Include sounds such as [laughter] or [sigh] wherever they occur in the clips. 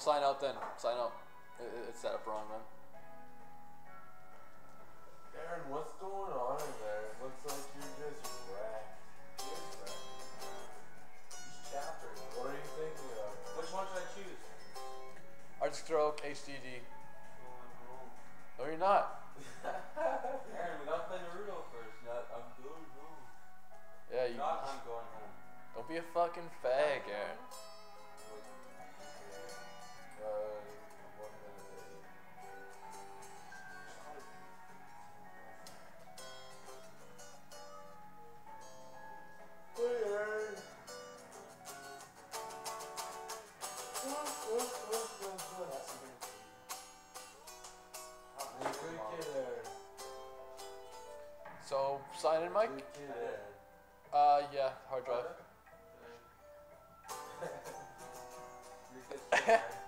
sign out then. Sign out. It, it- it's set up wrong, man. Aaron, what's going on in there? It looks like you're just wrecked. Each chapter. What are you thinking of? Which one should I choose? Art Stroke HDD. Going home. No, you're not. [laughs] Aaron, we gotta play Naruto first. Not, I'm going home. Yeah, you. Not I'm going home. Don't be a fucking fag, Aaron. Sign in, Mike. Aaron. Uh, yeah, hard drive. [laughs] [laughs]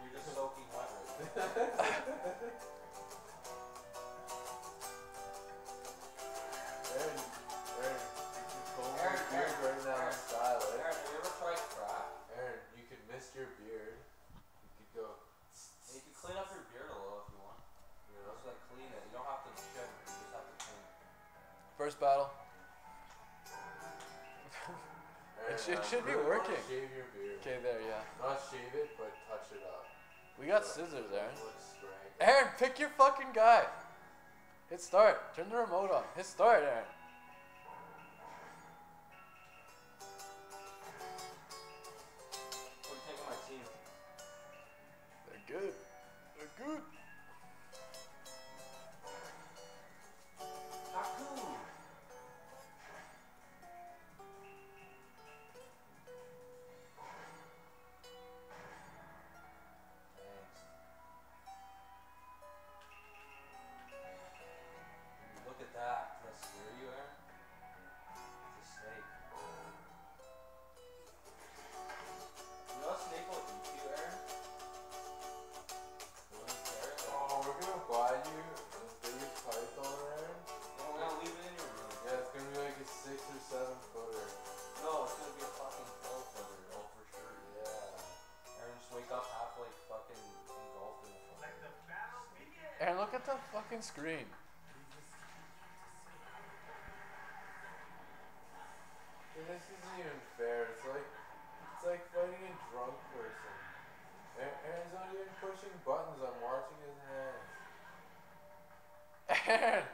First battle. [laughs] Aaron, should- I should be working. Shave your beard. Okay, there, yeah. Not shave it, but touch it up. We got So scissors, Aaron. Aaron, pick your fucking guy. Hit start. Turn the remote on. Hit start, Aaron. Screen. Dude, this isn't even fair. It's like it's like fighting a drunk person. Aaron's not even pushing buttons. I'm watching his hands. Aaron. [laughs]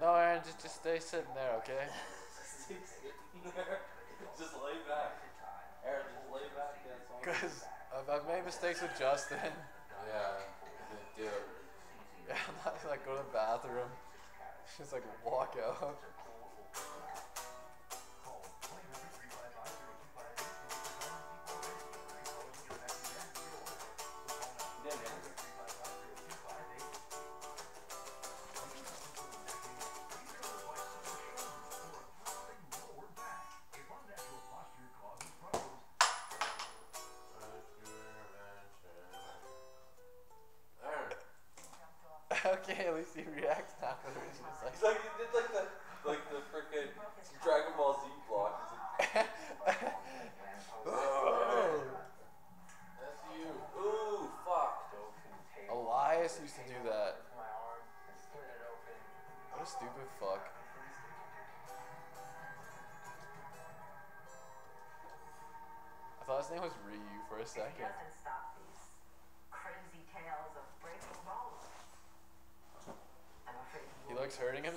No, Aaron, just, just stay sitting there, okay? stay sitting there. Just lay back. Aaron, just lay back. Because I've, I've made mistakes with Justin. Yeah, dude. [laughs] Yeah, I'm not like go to the bathroom. Just like walk out.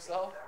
himself?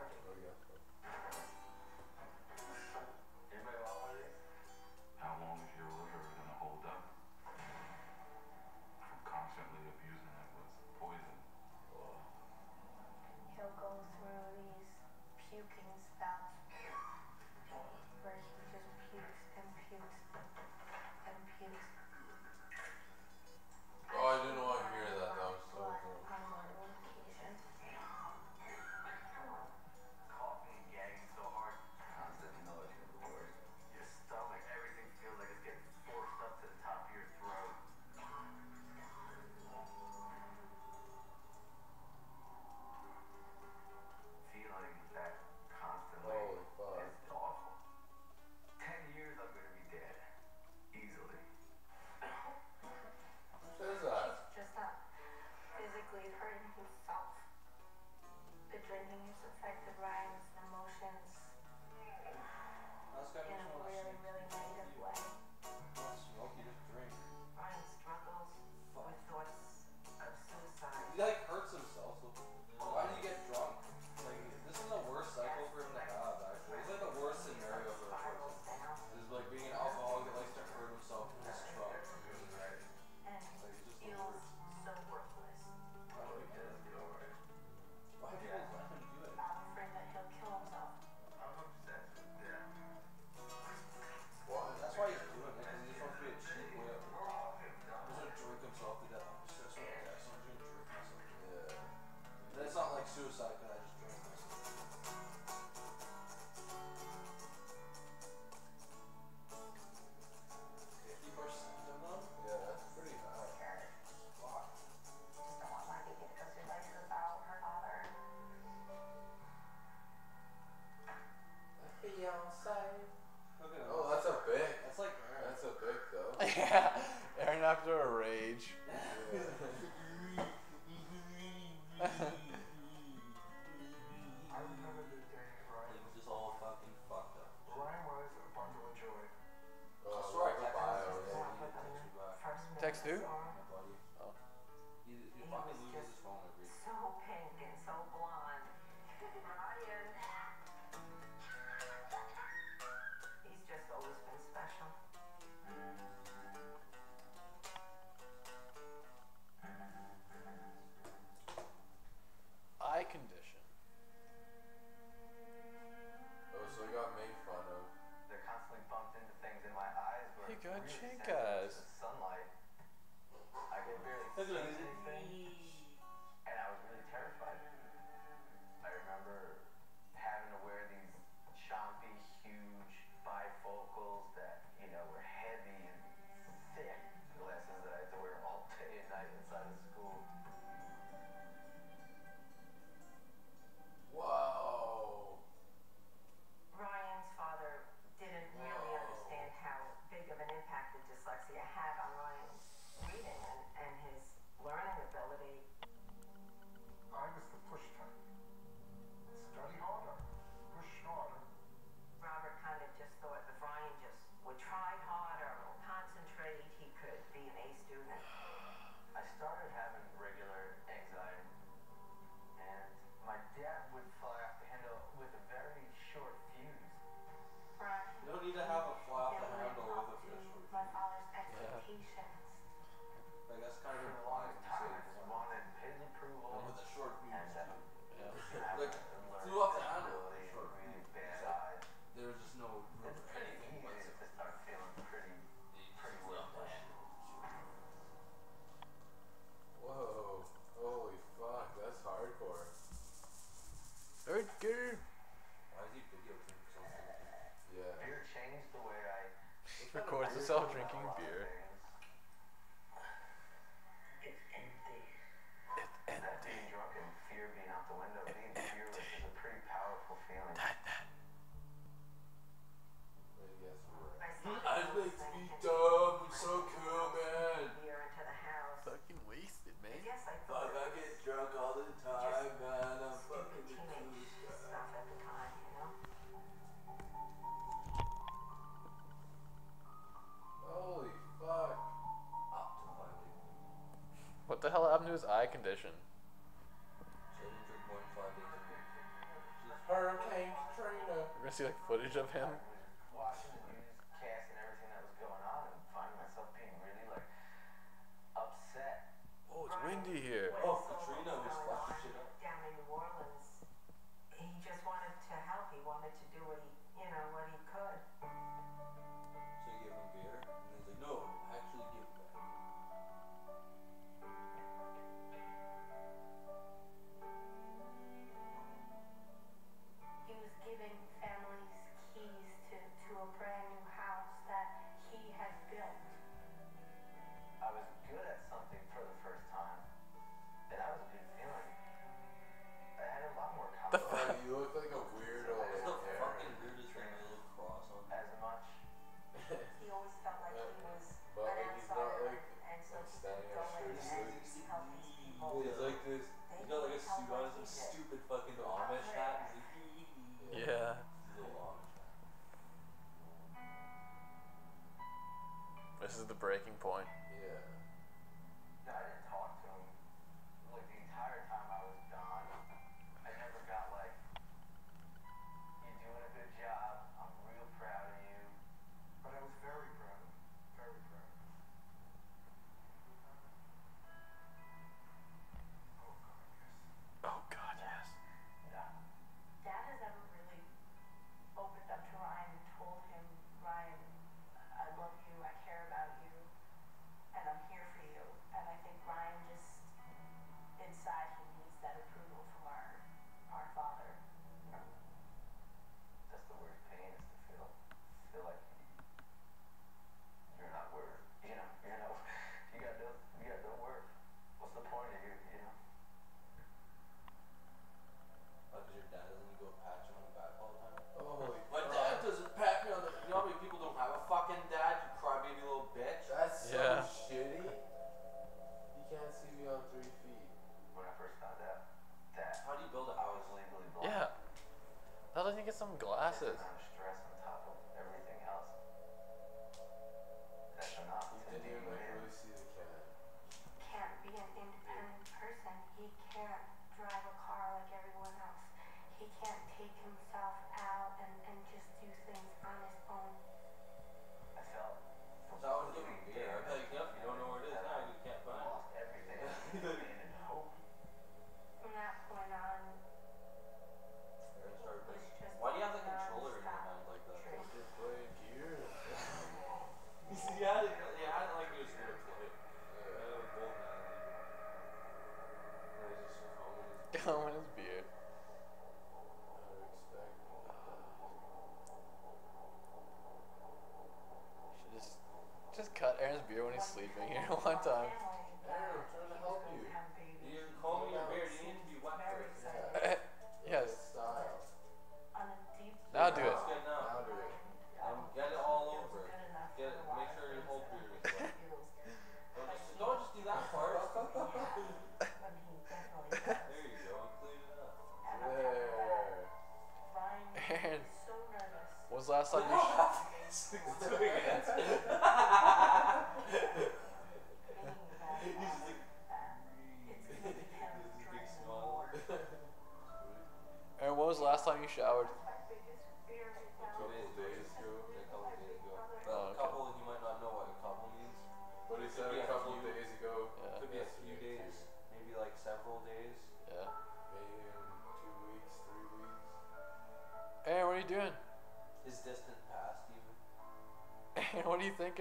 We're gonna see like footage of him.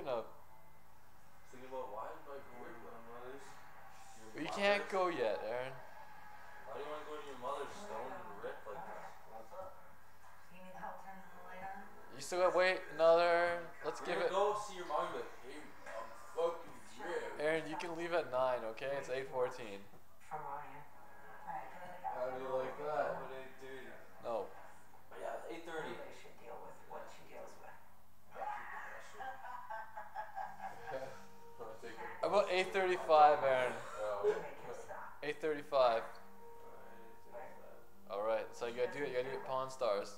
Are Pawn Stars.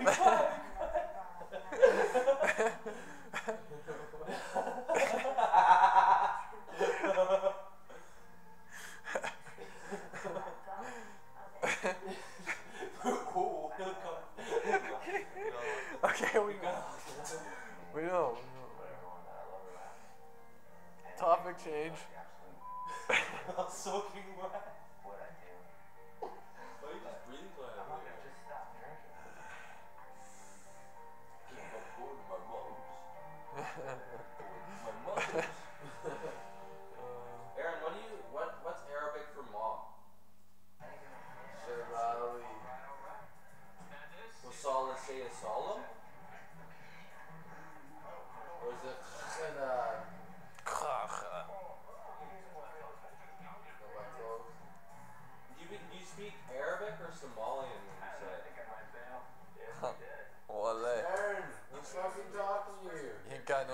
[laughs] that.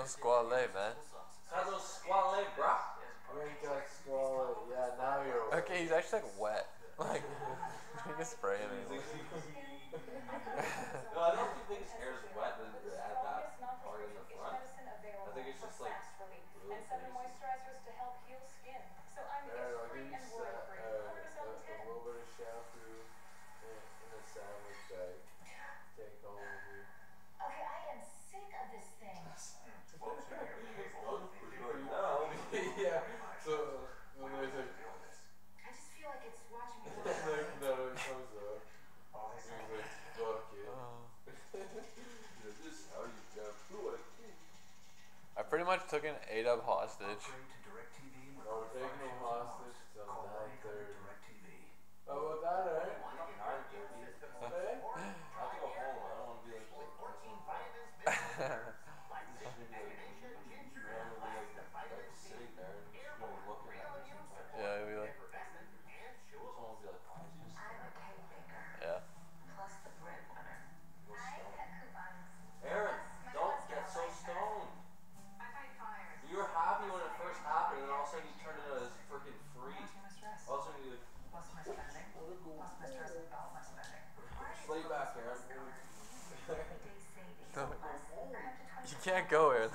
Squale, man. Shadow Squale, bro. Where you got Squale? Yeah, now you're. Okay, he's actually like wet. pretty much took an ADUB hostage. can't go, Aaron.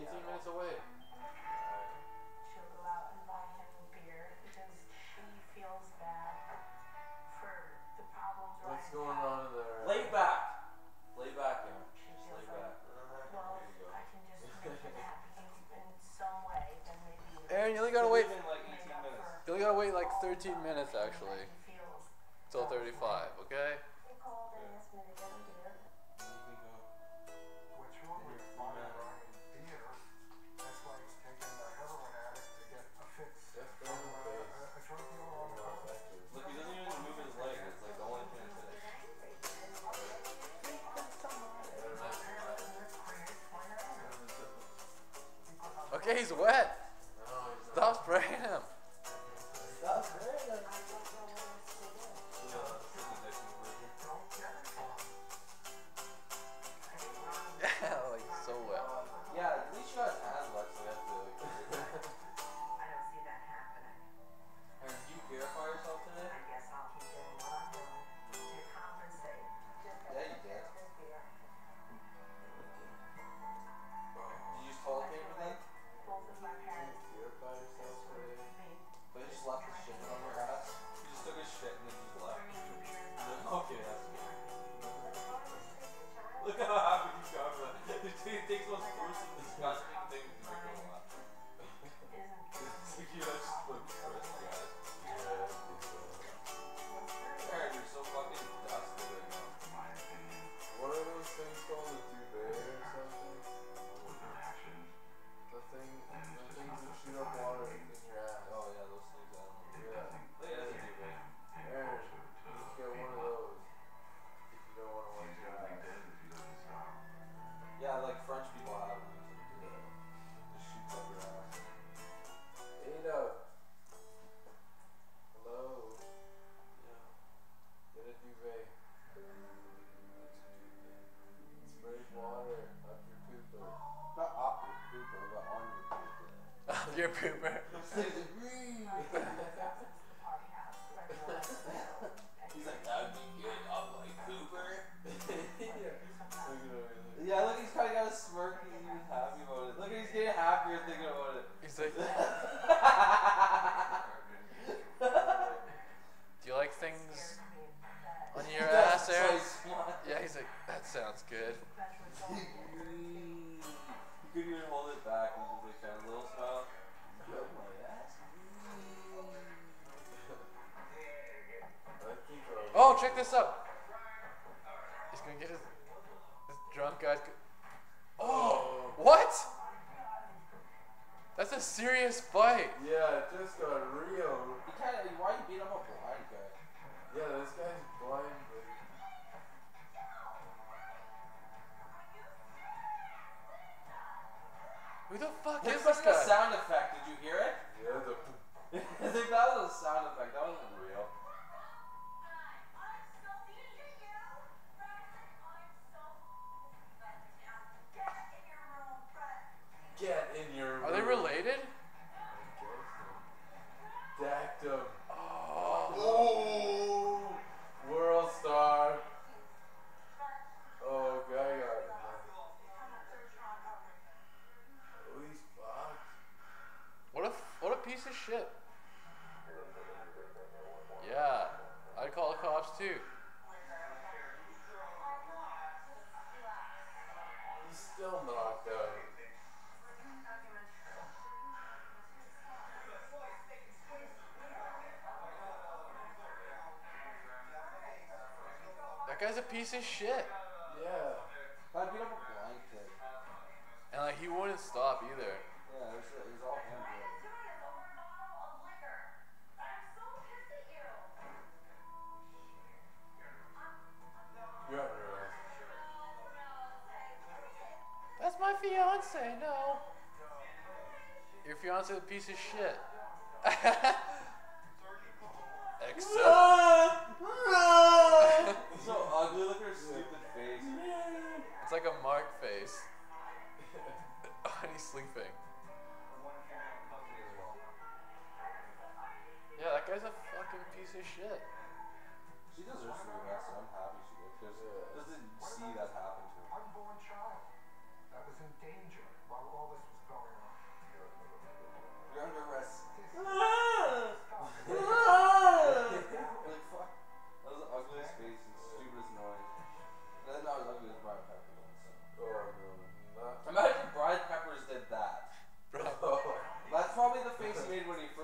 18 minutes away. What's going on in there? Lay back. Lay back, Aaron. Lay back. In. Aaron, you only gotta wait. Like You only gotta wait like 13 minutes actually. Till 35, okay? He's wet. could even hold it back and just like kind of little smile. Oh, check this out! He's gonna get his, his drunk guy. Oh, what? That's a serious fight. Yeah, it just got real. You kind of why you beat up a blind guy? Yeah, this guy's Who the fuck There's is this like guy? a sound effect. Did you hear it? Yeah, the. I [laughs] think [laughs] that was a sound effect. That wasn't real. Get in your. Room. Are they related? piece of shit. Yeah. I'd beat up a blind kid. And like he wouldn't stop either. Yeah, it was, it was all him. That's my fiance. No. Your fiance's a piece of shit. [laughs] a mark face. [laughs] Honey sleeping. Yeah, that guy's a fucking piece of shit. She deserves to be arrested. I'm happy she did. Because yeah. Doesn't see that happen to her. Unborn child that was in danger. made when he